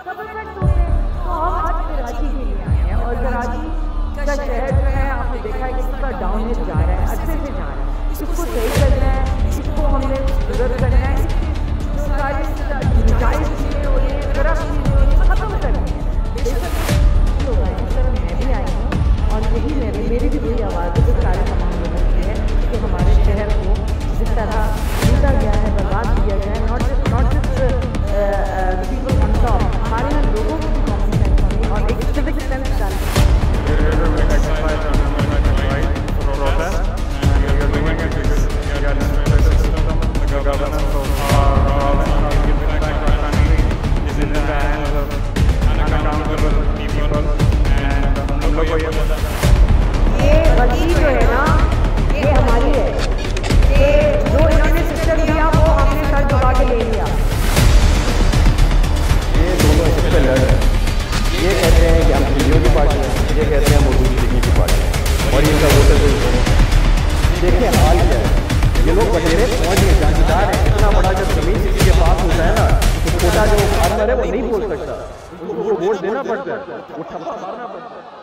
तो हम के लिए आए हैं और कराची शहर है, आपने देखा है कि डाउन जा रहा है, अच्छे से जा रहा है। इसको सही करना है गलती जो है ना, ये हमारी है। ये जो इन्होंने सिस्टम दिया, वो हमने सर झुका के ले लिया। ये दोनों इससे लड़ ये कहते हैं कि हम दिल्लियों की पार्टी हैं, ये कहते हैं मोदी दिल्ली की पार्टी और इनका वोटर जो दोनों देखिए, हाल क्या है? ये लोग बटेरे पहुँच गए जांचदार है। इतना बड़ा जब ज़मीन किसी के पास होता है ना तो छोटा जो फार्मर है, वो नहीं बोल सकता। उनको वोट देना पड़ता है। वो ठप्पा मारना पड़ता है।